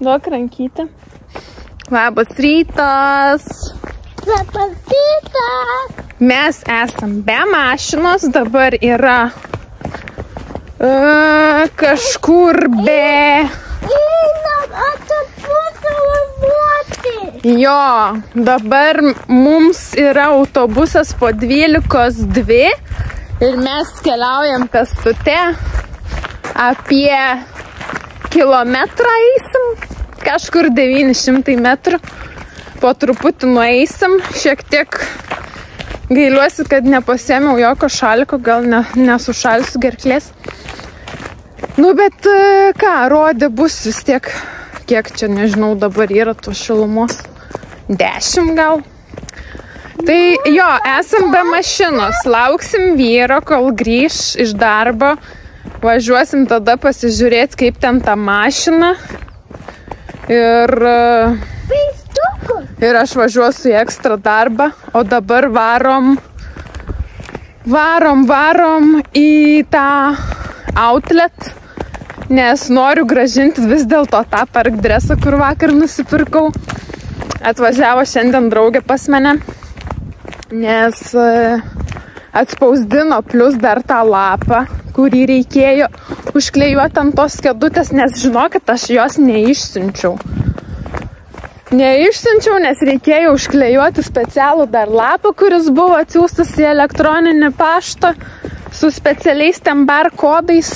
Duok rankytę. Labas rytas. Labas rytas. Mes esam be mašinos, dabar yra uh, kažkur be. Einam autobusą važiuoti. Jo, dabar mums yra autobusas po 12.2 ir mes keliaujam pestute apie kilometrą eisim, kažkur 900 metrų. Po truputį nueisim, šiek tiek gailiuosi, kad nepasėmiau jokio šaliko, gal ne, nesušalsiu gerklės. Nu, bet e, ką, rodė bus vis tiek, kiek čia, nežinau, dabar yra tos šilumos. Dešimt gal. Tai jo, esam be mašinos, lauksim vyro, kol grįž iš darbo. Važiuosim tada pasižiūrėti, kaip ten ta mašina. Ir, e, ir aš važiuosiu į ekstra darbą, o dabar varom, varom, varom į tą outlet, nes noriu gražinti vis dėlto tą park dresą, kur vakar nusipirkau. Atvažiavo šiandien draugė pas mane, nes e, atspausdino plus dar tą lapą, kurį reikėjo užklijuoti ant tos kėdutės, nes žinokit, aš jos neišsiunčiau. Neišsiunčiau, nes reikėjo užklijuoti specialų dar lapą, kuris buvo atsiųstas į elektroninį paštą su specialiais ten barkodais.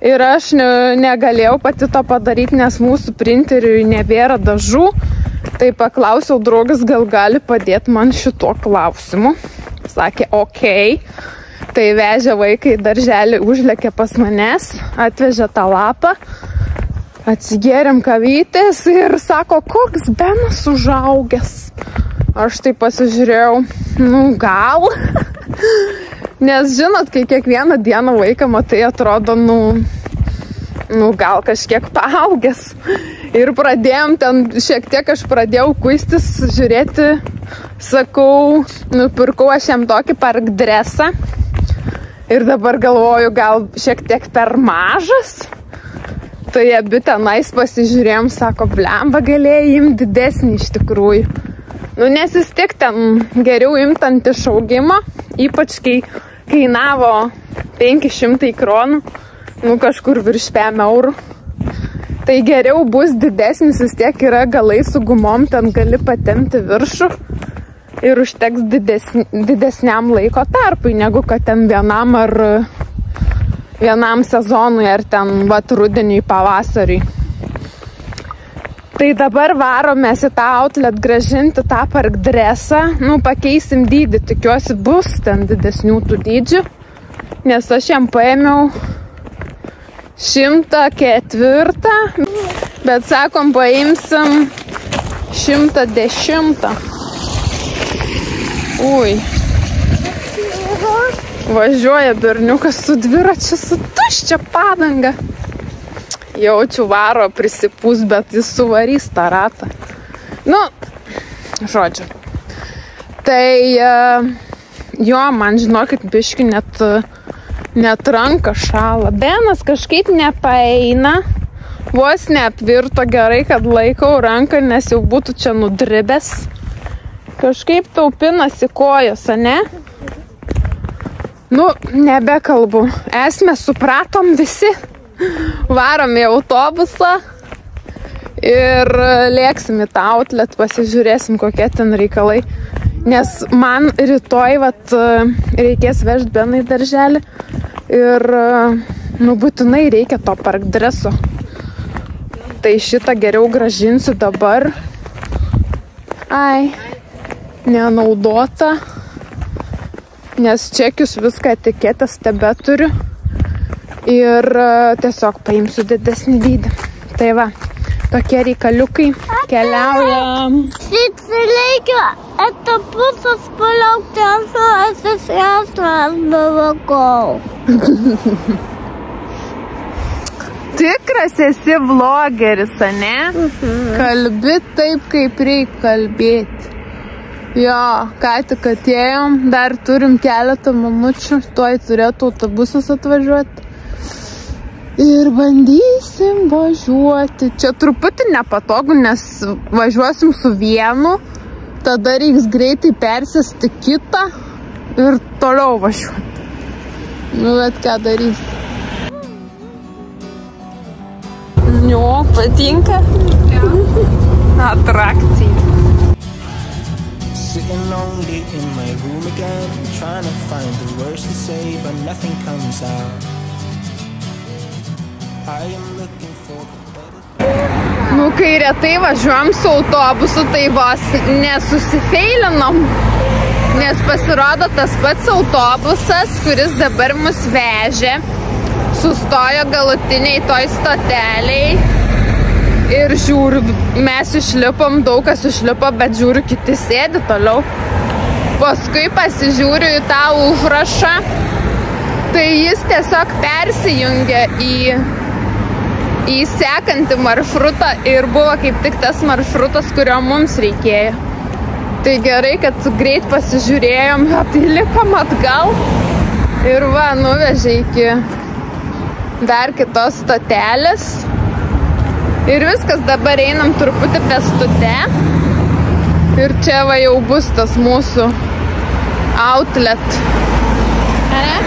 Ir aš ne, negalėjau pati to padaryti, nes mūsų printeriui nebėra dažų. Tai paklausiau draugas, gal gali padėti man šituo klausimu. Sakė, ok. Tai vežė vaikai darželį, užlėkė pas manęs, atvežė tą lapą, atsigėrėm kavytės ir sako, koks Benas užaugęs. Aš tai pasižiūrėjau, nu gal. Nes žinot, kai kiekvieną dieną vaiką matai, atrodo, nu, nu gal kažkiek paaugęs. Ir pradėjom ten, šiek tiek aš pradėjau kuistis, žiūrėti, sakau, nupirkau aš jam tokį park dresą. Ir dabar galvoju, gal šiek tiek per mažas. Tai abi tenais pasižiūrėjom, sako, blemba galėjai imti didesnį iš tikrųjų. Nu, nes vis tiek ten geriau imtant iš augimo, ypač kai kainavo 500 kronų, nu kažkur virš 5 eurų. Tai geriau bus didesnis, vis tiek yra galai su gumom, ten gali patemti viršų ir užteks didesni, didesniam laiko tarpui, negu kad ten vienam ar vienam sezonui ar ten vat rudeniui pavasariui. Tai dabar varomės į tą outlet gražinti tą park dresą. Nu, pakeisim dydį, tikiuosi bus ten didesnių tų dydžių. Nes aš jam paėmiau 104, bet sakom, paimsim 110. Ui, važiuoja berniukas su dviračiu su tuščia padanga. Jaučiu varo prisipūs, bet jis suvarys tą ratą. Nu, žodžiu. Tai e, jo, man žinokit, biški net, net ranka šala. Benas kažkaip nepaeina. Vos neapvirto gerai, kad laikau ranką, nes jau būtų čia nudribęs. Kažkaip taupinasi kojos, ne? Nu, nebekalbu. Esmę supratom visi. Varom į autobusą ir lėksim į tą outlet, pasižiūrėsim, kokie ten reikalai. Nes man rytoj vat, reikės vežti beną į darželį ir nu, būtinai reikia to park dreso. Tai šitą geriau gražinsiu dabar. Ai, nenaudota nes čekius viską etiketės tebe turiu ir e, tiesiog paimsiu didesnį dydį. Tai va, tokie reikaliukai keliaujam. Šit reikia autobusas palaukti, aš esu jaslas bevakau. Tikras esi vlogeris, ne? Kalbi taip, kaip reikia kalbėti. Jo, ką tik atėjom, dar turim keletą minučių, tuoj turėtų autobusas atvažiuoti. Ir bandysim. Važiuoti. Čia truputį nepatogu, nes važiuosim su vienu, tada reiks greitai persėsti kitą ir toliau važiuoti. Nu, bet ką darys. Jo, patinka. Atrakcija. Sitting lonely in my room again, trying to find the words to say, but nothing comes out. I am looking for. Nu, kai retai važiuojam su autobusu, tai vos nesusifeilinam. Nes pasirodo tas pats autobusas, kuris dabar mus vežė, sustojo galutiniai toj stoteliai. Ir žiūriu, mes išlipom, daug kas išlipo, bet žiūriu, kiti sėdi toliau. Paskui pasižiūriu į tą užrašą, tai jis tiesiog persijungia į, į sekantį maršrutą ir buvo kaip tik tas maršrutas, kurio mums reikėjo. Tai gerai, kad greit pasižiūrėjom, jo, tai lipam atgal ir va, nuvežė iki dar kitos stotelės. Ir viskas, dabar einam truputį pestute. Ir čia va jau bus tas mūsų outlet. Ane?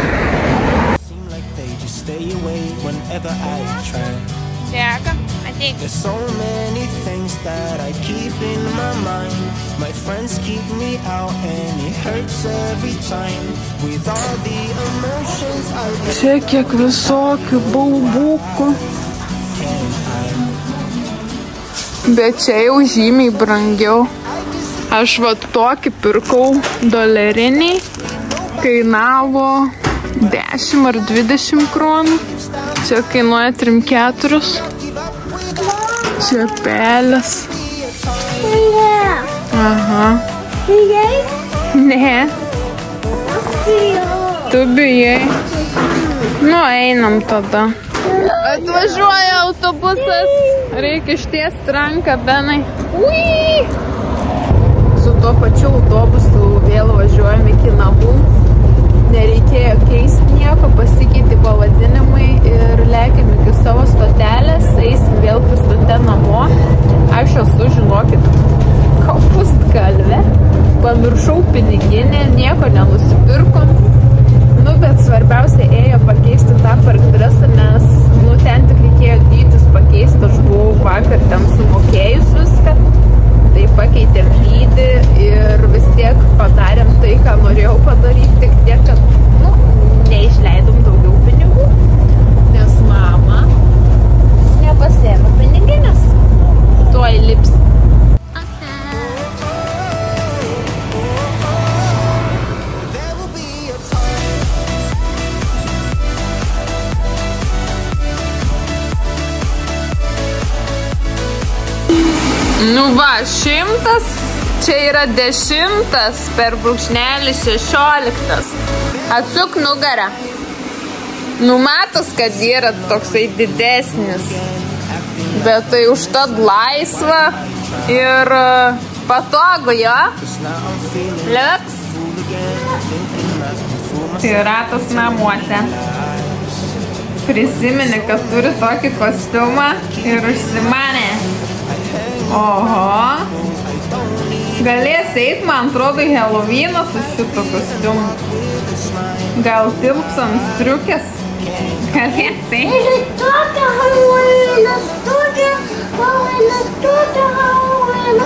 Dega, ateik. There's so many things that I keep in my mind. My friends keep me out and it hurts every time. With all the emotions I Čia kiek visokių baubukų. can't. Bet čia jau žymiai brangiau. Aš va tokį pirkau doleriniai. Kainavo 10 ar 20 kronų. Čia kainuoja 3-4. Čia pelės. Aha. Ne, tu bijai. Nu, einam tada. Atvažiuoja autobusas. Reikia ištiesti ranką, Benai. Ui! Su tuo pačiu autobusu vėl važiuojam iki namų. Nereikėjo keisti nieko, pasikeitė pavadinimai ir lekiam iki savo stotelės, eisim vėl pistute namo. Aš esu, žinokit, kopust galve, pamiršau piniginę, nieko nenusipirkom. Svarbiausia ėjo pakeisti tą parkdresą, nes, nu, ten tik reikėjo dydis pakeisti, aš buvau vakar ten sumokėjus viską. Tai pakeitėm dydį ir vis tiek padarėm tai, ką norėjau padaryti, tik tiek, kad, nu, neišleidom daugiau pinigų, nes mama nepasėmė piniginės. Tuoj lips. Nu va, šimtas, čia yra dešimtas per brūkšnelį šešioliktas. Atsuk nugarą. Numatos, kad yra toksai didesnis. Bet tai užtat laisva ir e, patogu, jo? Liuks. Tai ratas namuose. Prisimeni, kad turi tokį kostiumą ir užsimanė. Oho. Galės eit, man atrodo, į Helovyną su šito kostiumu. Gal tilps ant striukės? Galės eit. Estourda, Halloween, estourda, Halloween, estourda, Halloween.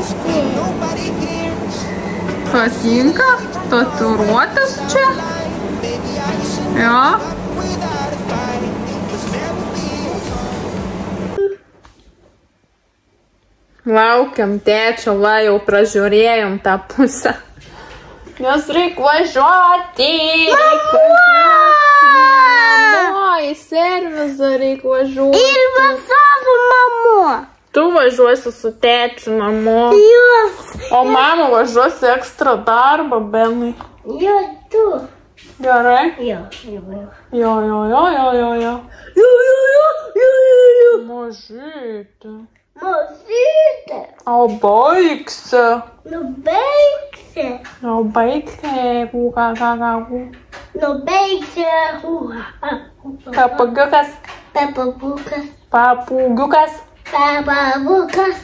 Estourda. Nobody here. Patinka? Tatuiruotės čia? Jo. Without Laukiam tėčio, va jau pražiūrėjom tą pusę. Nes reik važiuoti. Namo, į servizą reik važiuoti. Ir vasarų namo. Tu važiuosi su tėčiu namo. Jūs. O mama važiuosi ekstra darbą, Benai. Jo, tu. Gerai? Jo, jo, jo. Jo, jo, jo, jo, jo, jo. Jo, jo, jo, jo, jo, jo. Mažytė. O baigsi. Nu baigsi. O baigsi. Ką, ką, ką. Nu baigsi. Uha. Kapagiukas. Pepabukas. Papūgiukas. Pepabukas.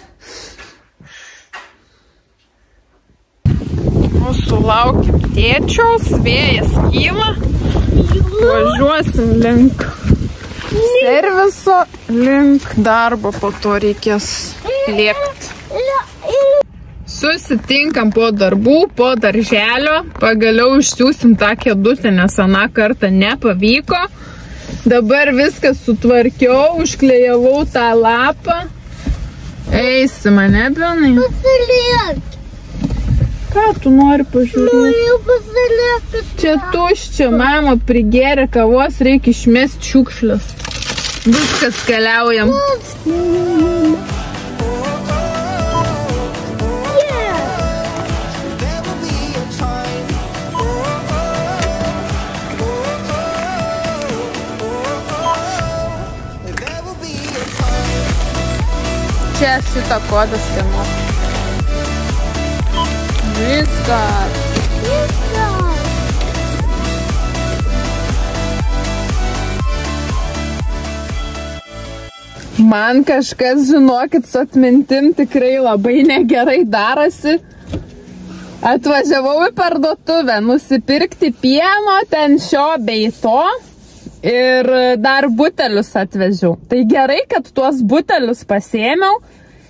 Mūsų laukia tėčios, vėjas kyla. Važiuosim link serviso, link darbo, po to reikės liepti. Susitinkam po darbų, po darželio, pagaliau išsiųsim tą kėdutę, nes aną kartą nepavyko. Dabar viską sutvarkiau, užklėjavau tą lapą. Eisi mane, Benai. Pasiliek. Ką tu nori pažiūrėti? Noriu pasiliekti. Čia tuščia, mama prigėrė kavos, reikia išmesti šiukšlės. Viskas keliaujam. There Čia šitą kodą skenuo. Viskas. Man kažkas, žinokit, su atmintim tikrai labai negerai darosi. Atvažiavau į parduotuvę nusipirkti pieno, ten šio bei to ir dar butelius atvežiau. Tai gerai, kad tuos butelius pasėmiau,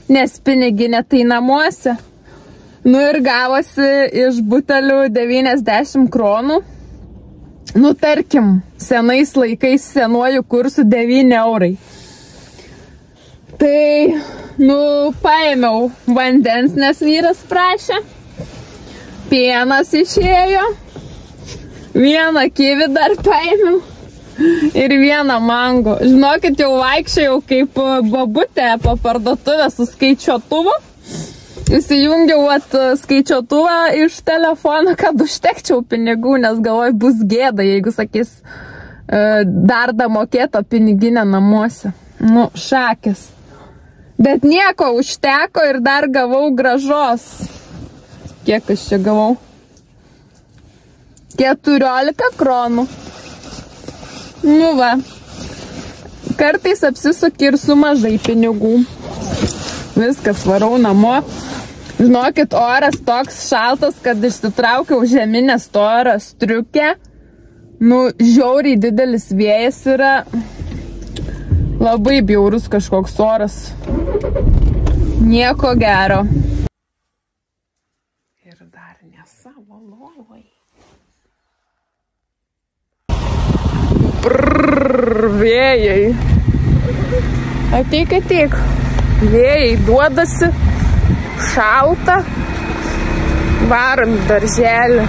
nes piniginė tai namuose. Nu ir gavosi iš butelių 90 kronų. Nu tarkim, senais laikais senuoju kursu 9 eurai. Tai, nu, paėmiau vandens, nes vyras prašė. Pienas išėjo. Vieną kivį dar paėmiau. Ir vieną mango. Žinokit, jau vaikščiau kaip e, babutė po parduotuvę su skaičiuotuvu. Įsijungiau at skaičiuotuvą iš telefono, kad užtekčiau pinigų, nes galvoj bus gėda, jeigu sakys, e, dar da mokėto piniginę namuose. Nu, šakės. Bet nieko užteko ir dar gavau gražos. Kiek aš čia gavau? 14 kronų. Nu va. Kartais apsisuki ir su mažai pinigų. Viskas varau namo. Žinokit, oras toks šaltas, kad išsitraukiau žeminę storą striukę. Nu, žiauriai didelis vėjas yra. Labai bjaurus kažkoks oras. Nieko gero. Ir dar ne savo lovai. Brrr, vėjai. Ateik, ateik. Vėjai duodasi. Šalta. Varom darželį.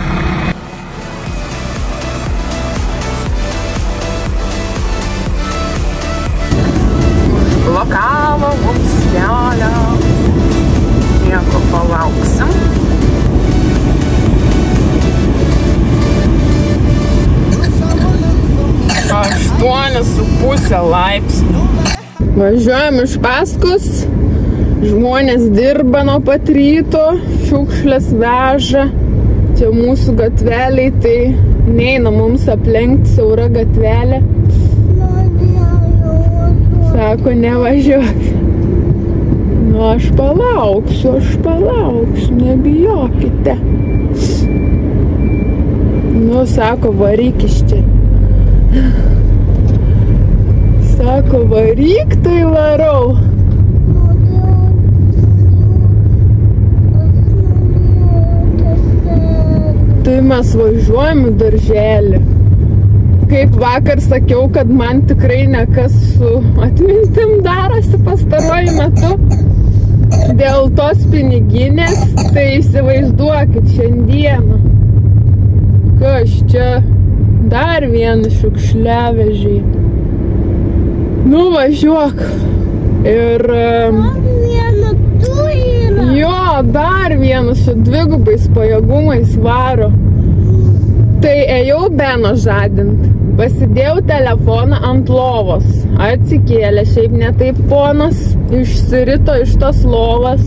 Blokavo mums kelią. Nieko palauksim. Aštuonis su pusė laipsnių. Važiuojam iš paskos. Žmonės dirba nuo pat ryto, šiukšlės veža. Čia mūsų gatveliai, tai neina mums aplenkti siaura gatvelė. Sako, nevažiuok. Nu, aš palauksiu, aš palauksiu, nebijokite. Nu, sako, varyk iš čia. Sako, varyk, tai varau. Tai mes važiuojam į darželį. Kaip vakar sakiau, kad man tikrai nekas su atmintim darosi pastaruoju metu. Dėl tos piniginės, tai įsivaizduokit šiandieną. Kas čia dar vieną šiukšliavežį. Nu, važiuok. Ir jo, dar vienas su dvigubais pajėgumais varo. Tai ėjau Beno žadint. Pasidėjau telefoną ant lovos. Atsikėlė, šiaip netaip ponas, išsirito iš tos lovos.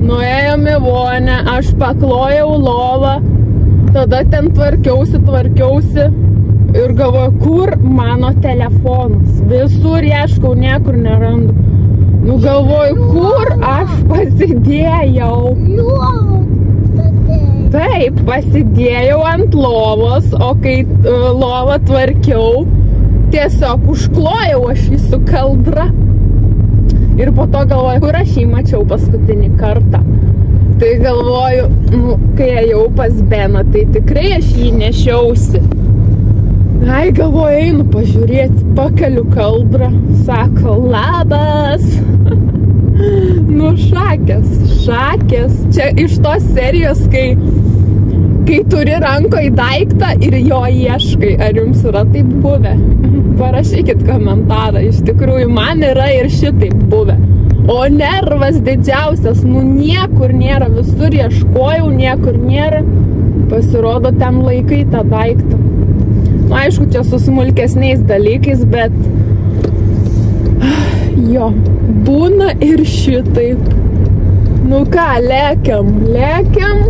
Nuėjom į vonę, aš paklojau lovą. Tada ten tvarkiausi, tvarkiausi. Ir galvoju, kur mano telefonas. Visur ieškau, niekur nerandu. Nu galvoju, kur aš pasidėjau. Taip, pasidėjau ant lovos, o kai uh, lovą tvarkiau, tiesiog užklojau aš jį su kaldra. Ir po to galvoju, kur aš jį mačiau paskutinį kartą. Tai galvoju, nu, kai ėjau pas Beną, tai tikrai aš jį nešiausi. Ai, galvoju, einu pažiūrėti, pakeliu kaldrą, sako, labas. nu, šakės, šakės. Čia iš tos serijos, kai, kai turi rankoje daiktą ir jo ieškai. Ar jums yra taip buvę? Parašykit komentarą, iš tikrųjų, man yra ir šitaip buvę. O nervas didžiausias, nu niekur nėra, visur ieškojau, niekur nėra. Pasirodo, ten laikai tą daiktą. Nu, aišku, čia su smulkesniais dalykais, bet jo, būna ir šitaip. Nu ką, lėkiam, lėkiam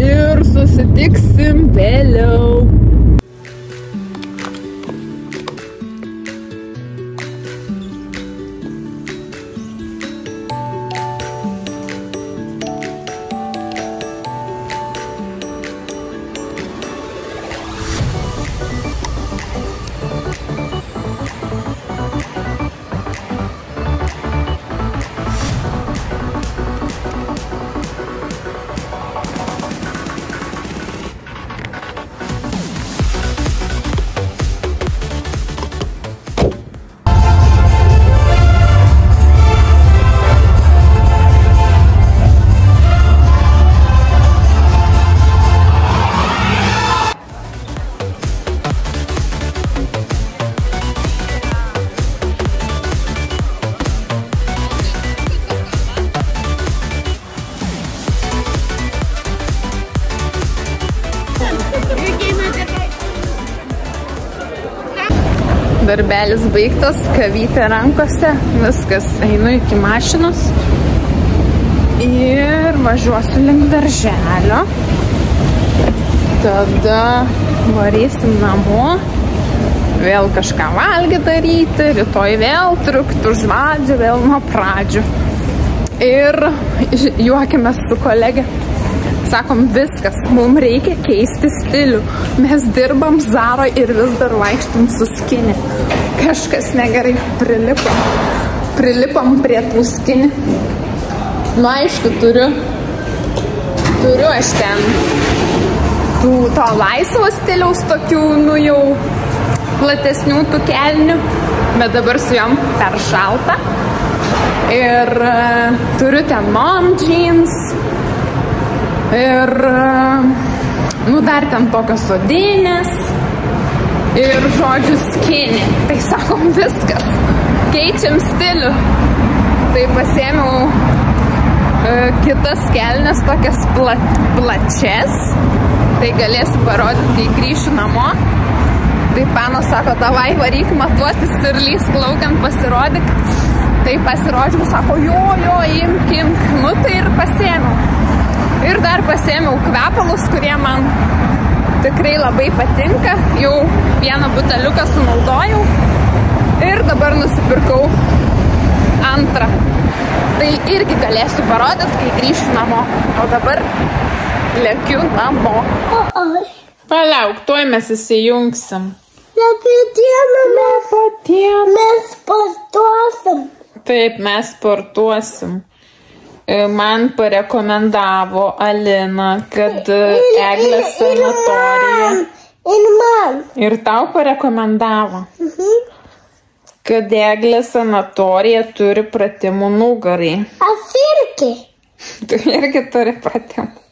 ir susitiksim vėliau. Darbelis baigtas, kavytė rankose, viskas, einu iki mašinos ir važiuosiu link darželio. Tada varysim namo, vėl kažką valgyti daryti, rytoj vėl truktų žvadžių, vėl nuo pradžių. Ir juokime su kolegė sakom viskas, mums reikia keisti stilių. Mes dirbam Zaro ir vis dar vaikštum su skinė. Kažkas negerai prilipom. Prilipom prie tų skinį. Nu, aišku, turiu. Turiu aš ten tų, to laisvo stiliaus tokių, nu jau platesnių tų kelnių. Bet dabar su jom per šalta. Ir uh, turiu ten mom jeans, Ir, nu, dar ten tokios sodinės. Ir žodžiu skinį. Tai sakom viskas. Keičiam stilių. Tai pasėmiau e, kitas kelnes, tokias pla, plačias. Tai galėsiu parodyti, kai grįšiu namo. Tai panas sako, davai varyk matuotis ir lysk laukiant pasirodyk. Tai pasirodžiau, sako, jo, jo, imk, imk. Nu, tai ir pasėmiau. Ir dar pasėmiau kvepalus, kurie man tikrai labai patinka. Jau vieną buteliuką sunaudojau ir dabar nusipirkau antrą. Tai irgi galėsiu parodyti, kai grįšiu namo. O dabar lėkiu namo. Palauk, tuoj mes įsijungsim. Labai dieną mes, Patien. mes sportuosim. Taip, mes sportuosim. E, Man parekomendavo Alina, kad e, Eglės sanatorija. Ir man. Ir tau parekomendavo, kad Eglės sanatorija turi pratimų nugarai. Aš irgi. Tu irgi turi pratimų.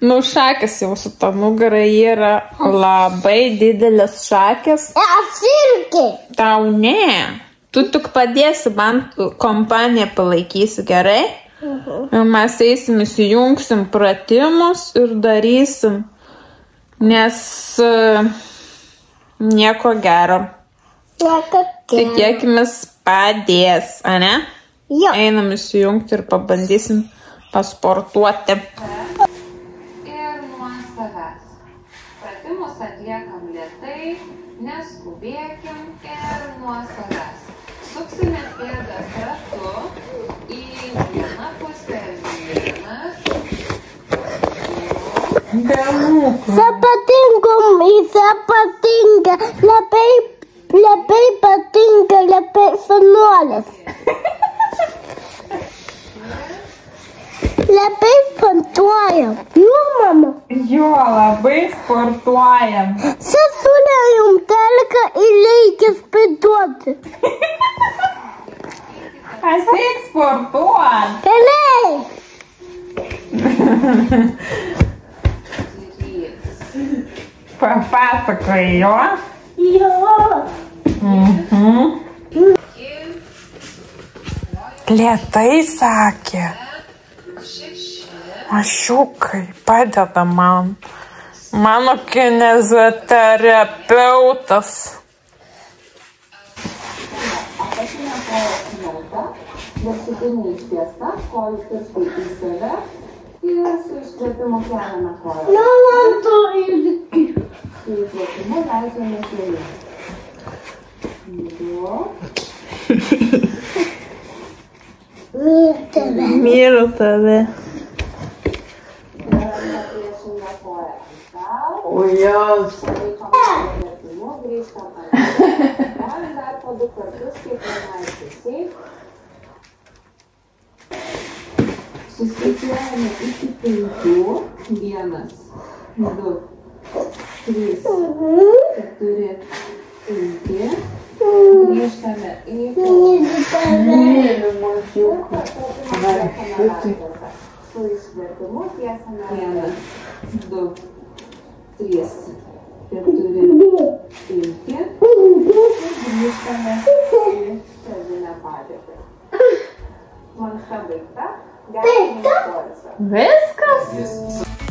Nu, šakės jau su to nugara yra labai didelis šakės. Aš irgi. Tau ne. Tu tik padėsi, man kompaniją palaikysi gerai. Ir mes eisim, įsijungsim pratimus ir darysim. Nes e, nieko gero. Tikėkime, padės, ane? Jo. Einam įsijungti ir pabandysim pasportuoti. Ir nuo savęs. Pratimus atliekam lėtai. Įkvėpėkim ir nuo savęs. Suksime pėdas ratu į vieną pusę vienas. Zapatingo, mi zapatinga, labai, labai patinka, labai senuolis. Labai fantuoja. Jo, mama. Jo, labai sportuojam. Sesulė jums telka ir reikia spėduoti. Kas eik sportuot? Keliai. Papasakoji jo. Jo. Lietai sakė. Mašiukai padeda man. Mano kinezioterapeutas. Viršutinė ištiesta, kojų pirštai į save ir su iškvėpimu keliame koją. Nu, não eu tô indo aqui. Miro tabi. Uyuz. Obrigado pelo corpo, que tem mais Suskaičiuojame iki penkių. Vienas, du, trys, keturi, penki. Grįžtame į Myliu mažiuką. Su iškvėpimu tiesame vienas, du, trys, keturi, penki. Grįžtame į pradinę padėtį. Mankšta baigta. Pesca? Vesca? Vesca?